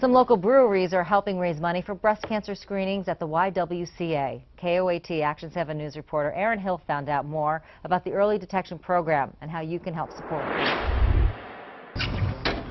Some local breweries are helping raise money for breast cancer screenings at the YWCA. KOAT Action 7 News reporter Aaron Hill found out more about the early detection program and how you can help support it.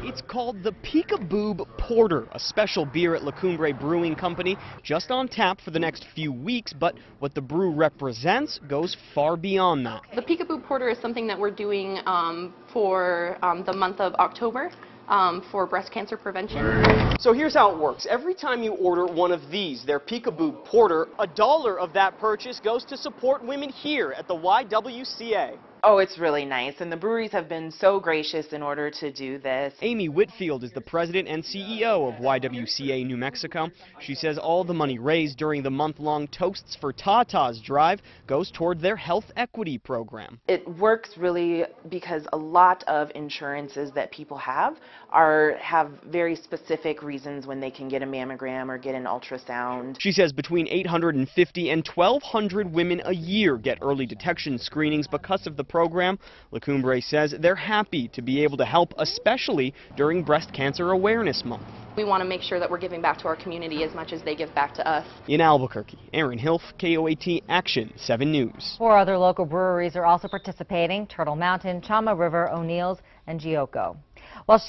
It's called the Peekaboob Porter, a special beer at La Cumbre Brewing Company, just on tap for the next few weeks, but what the brew represents goes far beyond that. The Peekaboo Porter is something that we're doing um, for um, the month of October um, for breast cancer prevention. So here's how it works. Every time you order one of these, their Peekaboo Porter, a dollar of that purchase goes to support women here at the YWCA. Oh, it's really nice, and the breweries have been so gracious in order to do this. Amy Whitfield is the president and CEO of YWCA New Mexico. She says all the money raised during the month-long Toasts for Tatas drive goes toward their health equity program. It works really because a lot of insurances that people have are have very specific reasons when they can get a mammogram or get an ultrasound. She says between 850 and 1,200 women a year get early detection screenings because of the program. La Cumbre says they're happy to be able to help, especially during Breast Cancer Awareness Month. We want to make sure that we're giving back to our community as much as they give back to us. In Albuquerque, Aaron Hill, KOAT Action 7 News. Four other local breweries are also participating, Turtle Mountain, Chama River, O'Neill's, and Gioco. While